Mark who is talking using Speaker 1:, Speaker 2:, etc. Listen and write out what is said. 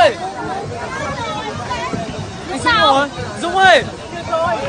Speaker 1: ơi! Dũng ơi! Dũng ơi!